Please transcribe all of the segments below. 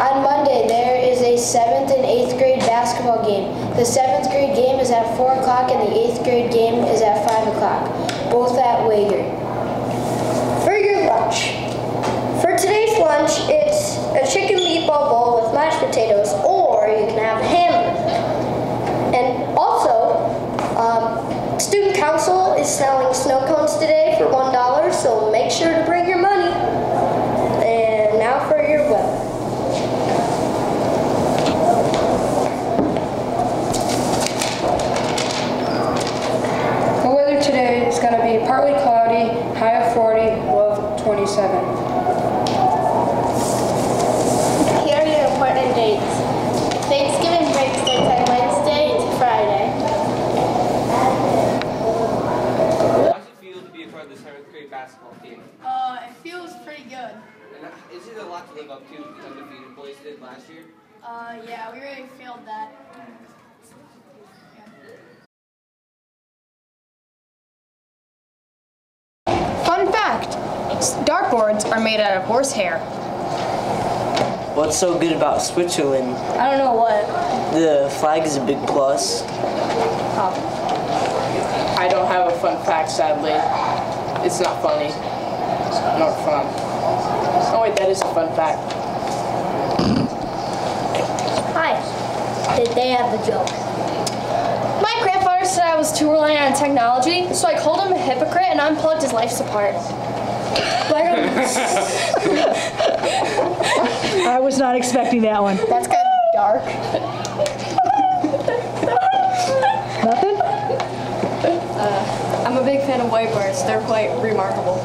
On Monday, there is a 7th and 8th grade basketball game. The 7th grade game is at 4 o'clock and the 8th grade game is at 5 o'clock, both at Wager. For your lunch. For today's lunch, it's a chicken meatball bowl with mashed potatoes, or you can have ham. And also, um, student council is selling snow cones today for $1, so make sure to bring Here are your important dates. Thanksgiving break starts on Wednesday to Friday. How does it feel to be a part of the 7th grade basketball team? Uh, it feels pretty good. And is it a lot to live up to the undefeated boys did last year? Uh, yeah, we really failed that. Dartboards are made out of horsehair. What's so good about Switzerland? I don't know what. The flag is a big plus. I don't have a fun fact, sadly. It's not funny. It's not fun. Oh wait, that is a fun fact. Hi. Did they have the joke? My grandfather said I was too reliant on technology, so I called him a hypocrite and unplugged his life support. I was not expecting that one. That's kind of dark. Nothing? I'm a big fan of whiteboards. They're quite remarkable.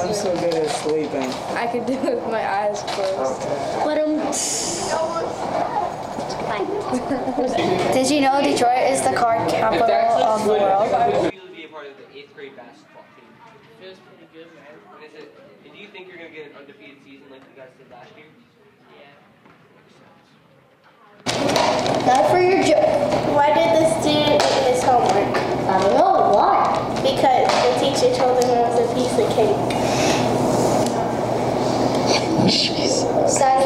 I'm so good at sleeping. I could do it with my eyes closed. But um. Did you know Detroit is the car capital of the world? How does it feel to be a part of the eighth grade basketball team? Feels pretty good, man. And is it? Do you think you're gonna get an undefeated season like you guys did last year? Now for your joke. Why did the student eat his homework? I don't know. Why? Because the teacher told him it was a piece of cake. Sign